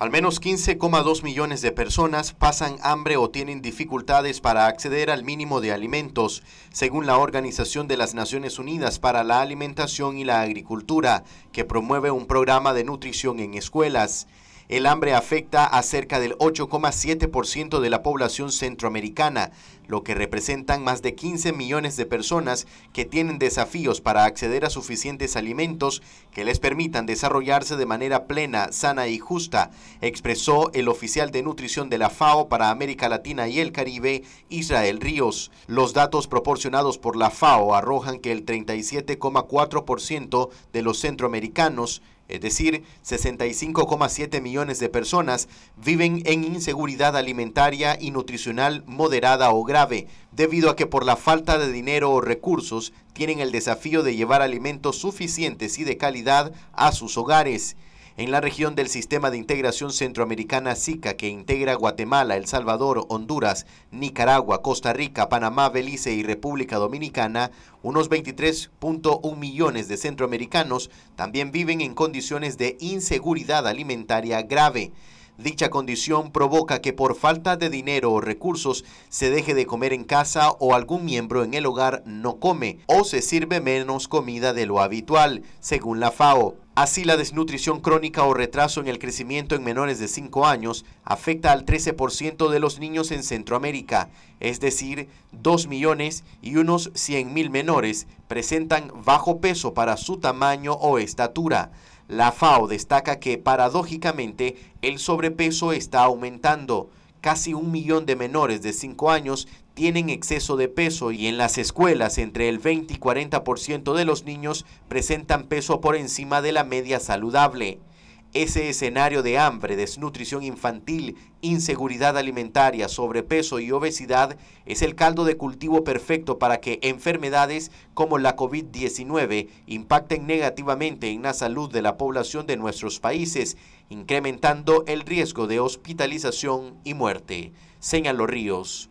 Al menos 15,2 millones de personas pasan hambre o tienen dificultades para acceder al mínimo de alimentos, según la Organización de las Naciones Unidas para la Alimentación y la Agricultura, que promueve un programa de nutrición en escuelas. El hambre afecta a cerca del 8,7% de la población centroamericana, lo que representan más de 15 millones de personas que tienen desafíos para acceder a suficientes alimentos que les permitan desarrollarse de manera plena, sana y justa, expresó el oficial de nutrición de la FAO para América Latina y el Caribe, Israel Ríos. Los datos proporcionados por la FAO arrojan que el 37,4% de los centroamericanos es decir, 65,7 millones de personas viven en inseguridad alimentaria y nutricional moderada o grave, debido a que por la falta de dinero o recursos tienen el desafío de llevar alimentos suficientes y de calidad a sus hogares en la región del Sistema de Integración Centroamericana SICA que integra Guatemala, El Salvador, Honduras, Nicaragua, Costa Rica, Panamá, Belice y República Dominicana, unos 23.1 millones de centroamericanos también viven en condiciones de inseguridad alimentaria grave. Dicha condición provoca que por falta de dinero o recursos se deje de comer en casa o algún miembro en el hogar no come o se sirve menos comida de lo habitual, según la FAO. Así, la desnutrición crónica o retraso en el crecimiento en menores de 5 años afecta al 13% de los niños en Centroamérica, es decir, 2 millones y unos 100 mil menores presentan bajo peso para su tamaño o estatura. La FAO destaca que paradójicamente el sobrepeso está aumentando. Casi un millón de menores de 5 años tienen exceso de peso y en las escuelas entre el 20 y 40% de los niños presentan peso por encima de la media saludable. Ese escenario de hambre, desnutrición infantil, inseguridad alimentaria, sobrepeso y obesidad es el caldo de cultivo perfecto para que enfermedades como la COVID-19 impacten negativamente en la salud de la población de nuestros países, incrementando el riesgo de hospitalización y muerte. Señaló Ríos.